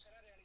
sarà realizzata